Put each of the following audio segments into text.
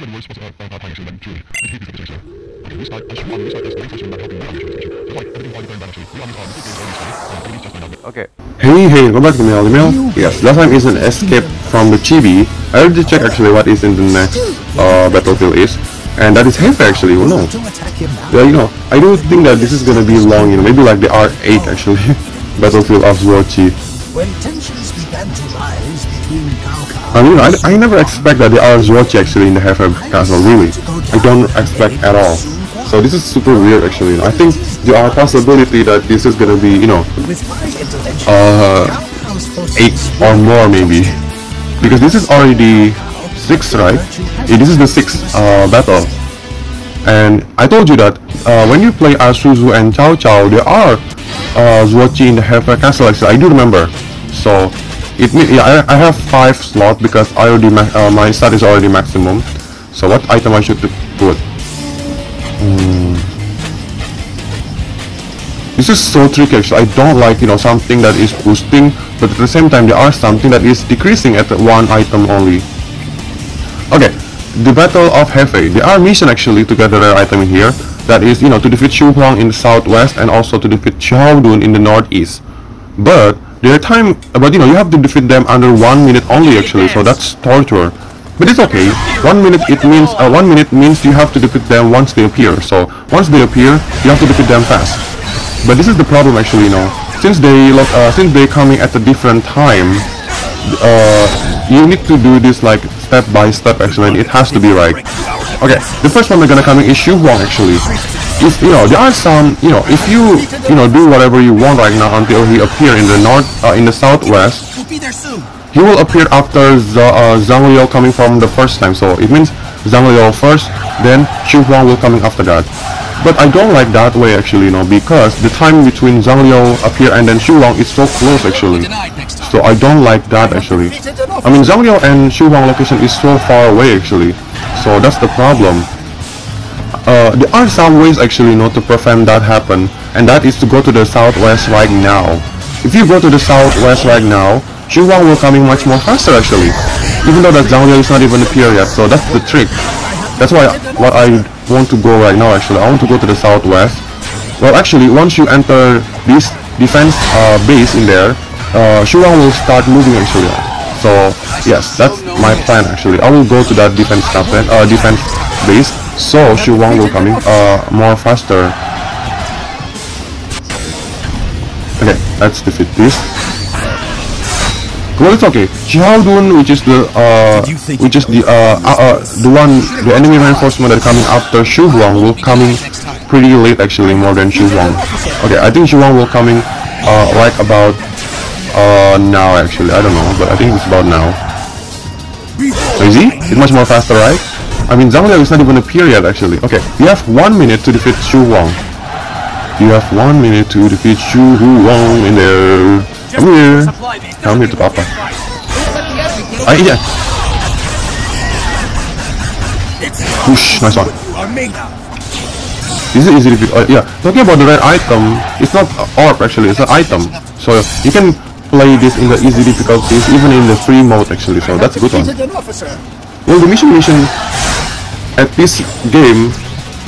these are the worst spots uh, uh, actually, like, truly. I hate these episodes. Okay, we start, I should run, we start as the first one that helping the damage, actually. Just like, everything while you're going bad, actually. We are on this, this is always funny. Please just find out. Okay. Hey, hey, go back to Mail. The Mail? Yes, last time is an escape from the chibi. I already checked actually what is in the next uh, battlefield is. And that is Hefei actually, oh no. Yeah, you know, I do think that this is gonna be long, you know, maybe like the R8 actually. battlefield of Zuo Ci. When began to rise between I mean, I, I never expect that are Zuo Ci actually in the Hefei castle, really. I don't expect at all. So this is super weird actually. I think there are possibility that this is gonna be, you know, uh, Cao Cao's forces eight or more maybe because this is already six right yeah, this is the sixth uh, battle and I told you that uh, when you play Asuzu and Cao Cao there are uh, Zuo Ci in the Hefei castle actually I do remember so it yeah I, I have five slots because I already uh, my stat is already maximum so what item I should put Hmm. This is so tricky actually. I don't like, you know, something that is boosting, but at the same time there are something that is decreasing at one item only. Okay, the Battle of Hefei. There are mission actually to get the rare item here. That is, you know, to defeat Xu Huang in the southwest and also to defeat Xiahou Dun in the northeast. But there are time, but you know, you have to defeat them under one minute only actually, so that's torture. But it's okay. One minute it means uh, one minute means you have to defeat them once they appear. So once they appear, you have to defeat them fast. But this is the problem actually, you know. Since they look, uh, since they coming at a different time, uh, you need to do this like step by step actually, it has to be right. Okay, the first one we're gonna come in is Xu Huang actually. If you know, there are some, you know, if you you know do whatever you want right now until he appear in the north, uh, in the southwest, will be there soon. he will appear after Z uh, Zhang Liao coming from the first time. So it means Zhang Liao first, then Xu Huang will coming after that. But I don't like that way actually, you know, because the time between Zhang Liao appear and then Xu Huang is so close actually. So I don't like that actually. I mean Zhang Liao and Xu Huang location is so far away actually. So that's the problem. Uh, there are some ways actually, know, to prevent that happen, and that is to go to the southwest right now. If you go to the southwest right now, Xu Huang will coming much more faster actually. Even though that Liao is not even appear yet, so that's the trick. That's why what I want to go right now actually. I want to go to the southwest. Well actually once you enter this defense uh, base in there, uh, Xu will start moving actually. So yes, that's my plan actually. I will go to that defense campaign, uh, defense base. So Xu Huang will coming uh, more faster. Okay, let's defeat this. Well, it's okay. Xiahou Dun, which is the uh, which is the uh, uh, uh, the one, the enemy reinforcement that coming after Xu Huang will coming pretty late actually, more than Xu Huang. Okay, I think Xu Huang will coming uh, like about uh now actually. I don't know, but I think it's about now. So you see, it's much more faster, right? I mean, Zhang Liao is not even appear yet actually. Okay, you have one minute to defeat Xu Huang. You have one minute to defeat Xu Huang in there. Come here. Come here to Papa. Ah, yeah. Whoosh, nice one. This is easy to defeat. Oh, yeah, talking about the red item, it's not orb actually, it's an item. So you can play this in the easy difficulties, even in the free mode actually, so that's a good one. Well, the mission mission at this game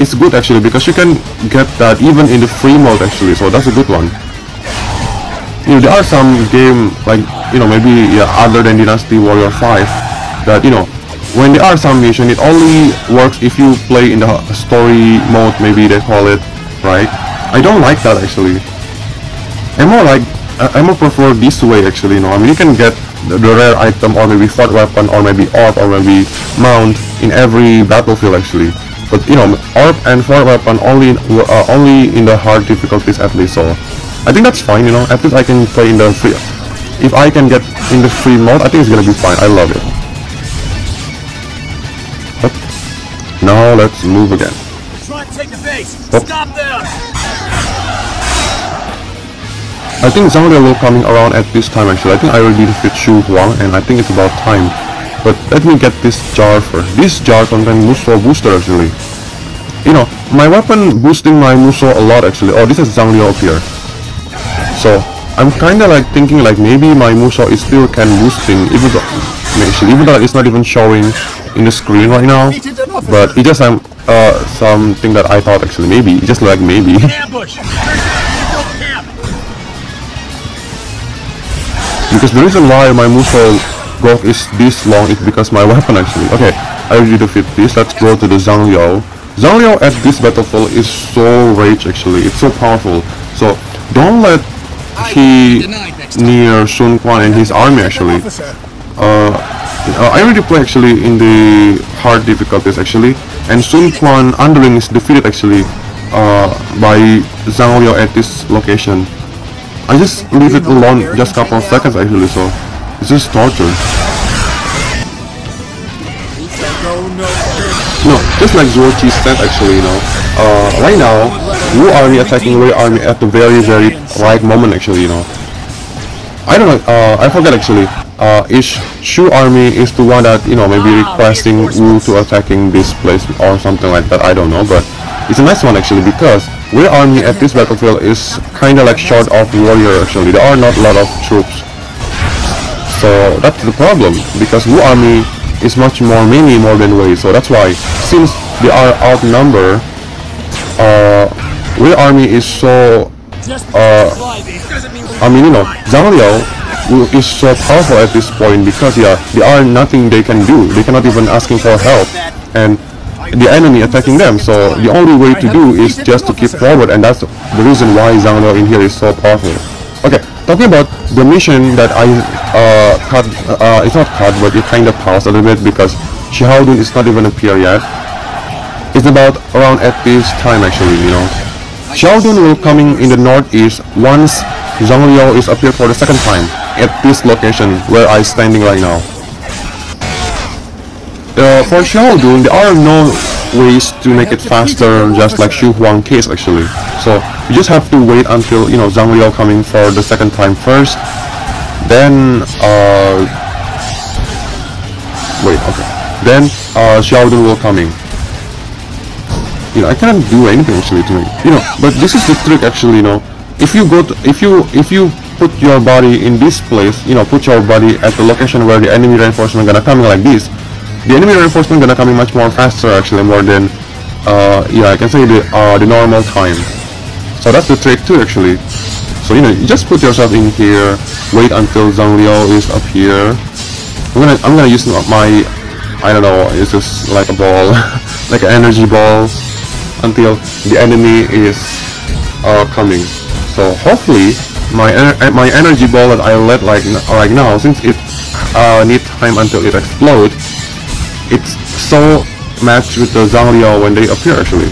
is good actually because you can get that even in the free mode actually, so that's a good one. You know, there are some game like you know maybe yeah, other than Dynasty Warrior 5 that you know when there are some mission it only works if you play in the story mode maybe they call it right. I don't like that actually. I'm more like I- I'm more prefer this way actually. You know, I mean you can get the, the rare item or maybe third weapon or maybe orb or maybe mount in every battlefield actually. But you know, orb and fourth weapon only in, uh, only in the hard difficulties at least. So I think that's fine. You know, at least I can play in the free. If I can get in the free mode, I think it's gonna be fine. I love it. But now let's move again. Try to take the base. Oh. Stop them. I think Zhang will coming around at this time actually. I think I already defeat Xu Huang and I think it's about time. But let me get this jar first. This jar contains Musou booster actually. You know, my weapon boosting my Musou a lot actually. Oh, this is Zhang Liao up here. So, I'm kinda like thinking like maybe my Musou is still can boosting even though actually even though it's not even showing in the screen right now, but it just some uh something that I thought actually maybe just like maybe. Because the reason why my Musou growth is this long is because my weapon actually. Okay, I already defeat this. Let's go to the Zhang Liao. Zhang Liao at this battlefield is so rage actually. It's so powerful. So don't let he near Sun Quan and his army actually. Uh, I already play actually in the hard difficulties actually, and Sun Quan Underling is defeated actually uh, by Zhang Liao at this location. I just leave it alone just couple of seconds actually, so it's just torture. No, just like Qi said actually, you know, uh, right now, Wu army attacking Wei army at the very very right moment actually, you know. I don't know, uh, I forget actually, uh, is Shu army is the one that, you know, maybe requesting Wu to attacking this place or something like that, I don't know, but it's a nice one actually because Wei army at this battlefield is kinda like short of warrior actually, there are not a lot of troops. So that's the problem because Wu army is much more many more than Wei. So that's why since they are outnumbered, uh, Wei army is so. Uh, I mean, you know, Zhang Liao is so powerful at this point because yeah, there are nothing they can do. They cannot even asking for help, and the enemy attacking them. So the only way to do is just to keep forward, and that's the reason why Zhang Liao in here is so powerful. Okay, talking about the mission that I uh, cut, uh, it's not cut, but it kind of paused a little bit because Xiahou Dun is not even appear yet. It's about around at this time actually, you know. Xiahou Dun will coming in the northeast once Zhang Liao is appear for the second time at this location where I standing right now. Uh, for Xiahou Dun, there are no ways to make it faster, just like Xu Huang case actually. So you just have to wait until you know Zhang Liao coming for the second time first. Then uh, wait, okay. Then uh, Xiahou Dun will coming. You know, I cannot do anything actually to me. You know, but this is the trick actually. You know, if you go to, if you if you put your body in this place, you know, put your body at the location where the enemy reinforcement gonna come like this, the enemy reinforcement gonna come in much more faster actually more than uh yeah I can say the uh the normal time. So that's the trick too actually. So you know you just put yourself in here, wait until Zhang Liao is up here. I'm gonna I'm gonna use my I don't know, it's just like a ball, like an energy ball until the enemy is uh, coming. So hopefully my ener- uh, my energy ball that I let like right now, since it uh, need time until it explodes, it's so matched with the Zhang Liao when they appear actually.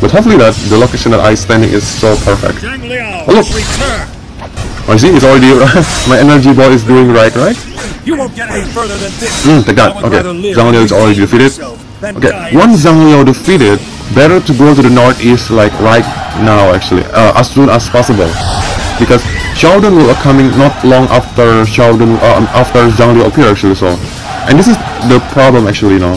But hopefully that the location that I standing is so perfect. Oh, look. return! I see it's already my energy ball is doing right, right? You won't get any further than this. Mm, take that. Okay, Zhang Liao is already defeated. Okay, once Zhang Liao defeated, better to go to the northeast like right now actually, uh, as soon as possible. Because Xiahou Dun will coming not long after Xiahou Dun, uh, after Zhang Liao appear actually so. And this is the problem actually, you know.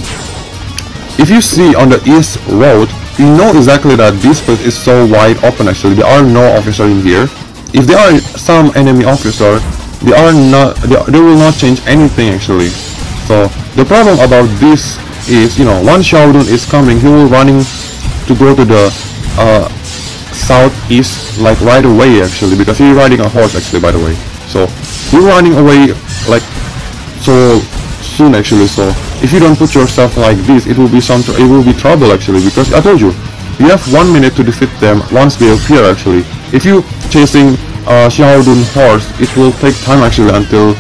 If you see on the east road, you know exactly that this place is so wide open actually. There are no officer in here. If there are some enemy officer, they are not, they, they will not change anything actually. So the problem about this is, you know, once Xiahou Dun is coming, he will running to go to the uh, southeast like right away actually because he's riding a horse actually by the way. So he's running away like so soon actually so if you don't put yourself like this it will be some tr- it will be trouble actually because I told you you have one minute to defeat them once they appear actually. If you chasing uh, Xiahou Dun horse it will take time actually until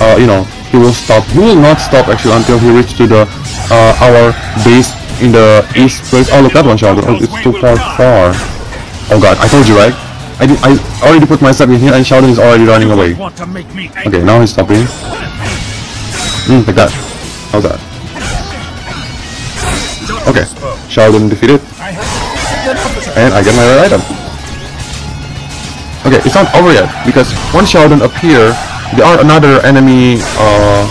uh, you know he will stop. He will not stop actually until he reach to the uh, our base in the east place. Oh look that one Xiahou Dun oh it's too far far. Oh god I told you right? I, did, I already put myself in here and Xiahou Dun is already running away. Want to make me angry? Okay, now he's stopping. Hmm, like that. How's that? Okay, Xiahou Dun defeated. And I get my red item. Okay, it's not over yet, because once Xiahou Dun appear, there are another enemy, uh,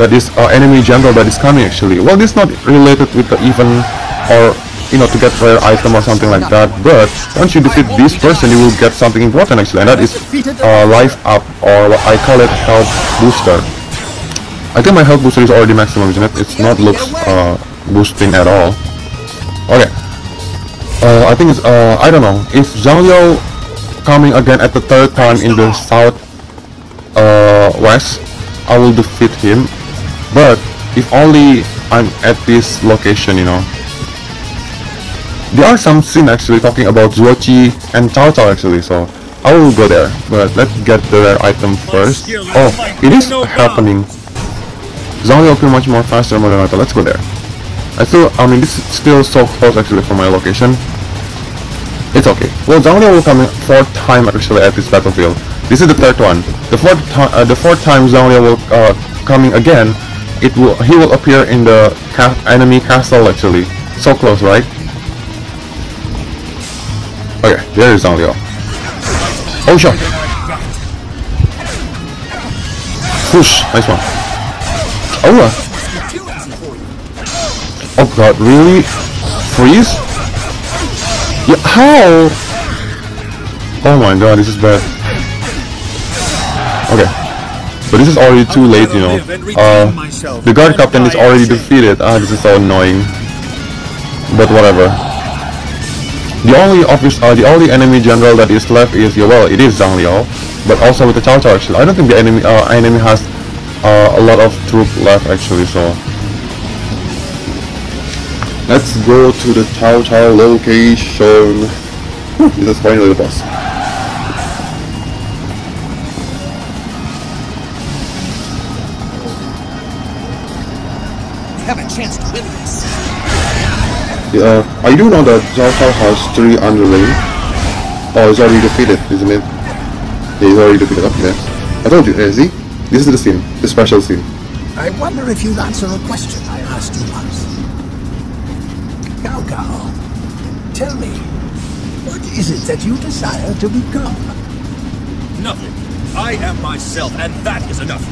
that is, uh, enemy general that is coming actually. Well, this is not related with the even, or, you know, to get rare item or something like that, but once you defeat this person, you will get something important actually, and that is, uh, life up, or what I call it health booster. I think my health booster is already maximum, isn't it? It's not looks uh, boosting at all. Okay. Uh, I think it's, uh, I don't know. If Zhang Liao coming again at the third time in the south uh, west, I will defeat him. But if only I'm at this location, you know. There are some scene actually talking about Zuo Ci and Cao Cao actually, so I will go there. But let's get the item first. Oh, it is happening. Liao pretty much more faster than I thought. Let's go there. I still, I mean, this is still so close actually from my location. It's okay. Well, Liao will come fourth time actually at this battlefield. This is the third one. The fourth time, uh, the fourth time Liao will uh, coming again. It will, he will appear in the ca enemy castle actually. So close, right? Okay, there is Liao. Oh shot! Whoosh, nice one. Oh, uh, oh god, really? Freeze? Yeah, how? Oh my god, this is bad. Okay. But this is already too late, you know. Uh, the guard captain is already defeated. Ah, this is so annoying. But whatever. The only office, uh, the only enemy general that is left is, yeah, well, it is Zhang Liao. But also with the Cao Cao actually. I don't think the enemy, uh, enemy has uh, a lot of troop left actually, so. Let's go to the Cao Cao location. This is finally the boss. have a chance to win this. Yeah, I do know that Zhao Cao has three underling. Oh, he's already defeated, isn't it? Yeah, he's already defeated. Okay, I told you, uh, see? This is the scene, the special scene. I wonder if you'll answer a question I asked you once. Cao Cao, tell me, what is it that you desire to become? Nothing. I am myself, and that is enough.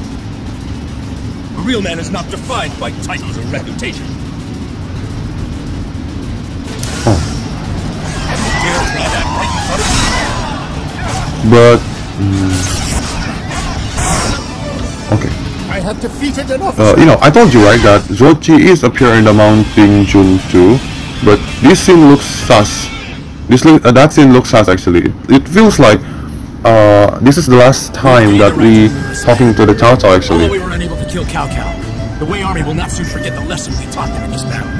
A real man is not defined by titles or reputation. Dare try that right in front of me? But... mm, okay. I have defeated an Uh, you know, I told you, right, that Zuo Ci is appearing in the Mount Dingjun too. But this scene looks sus. This look, uh, that scene looks sus actually. It feels like uh, this is the last time that we talking to the Cao Although actually. we were unable to kill Cao Cao, the Wei army will not soon forget the lesson we taught them in this battle.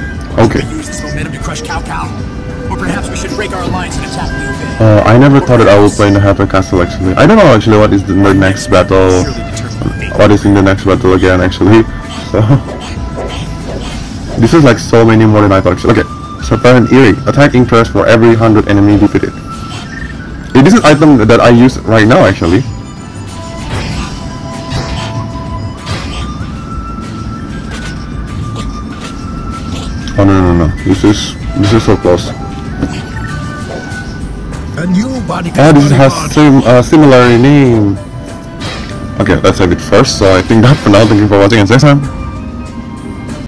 Okay. Should we use this momentum to crush Cao Cao? Or perhaps we should break our alliance and attack Liu Bei? Uh, I never thought that I would play in the Hefei Castle actually. I don't know actually what is the next battle. Surely determine fate. What is in the next battle again actually. So this is like so many more than I thought actually. Okay. So Baron Eerie. Attack increase for every 100 enemy defeated. This is item that I use right now actually. Oh no no no! This is this is so close. A new body. Ah, this has sim uh, similar name. Okay, let's save it first. So I think that for now. Thank you for watching and next time.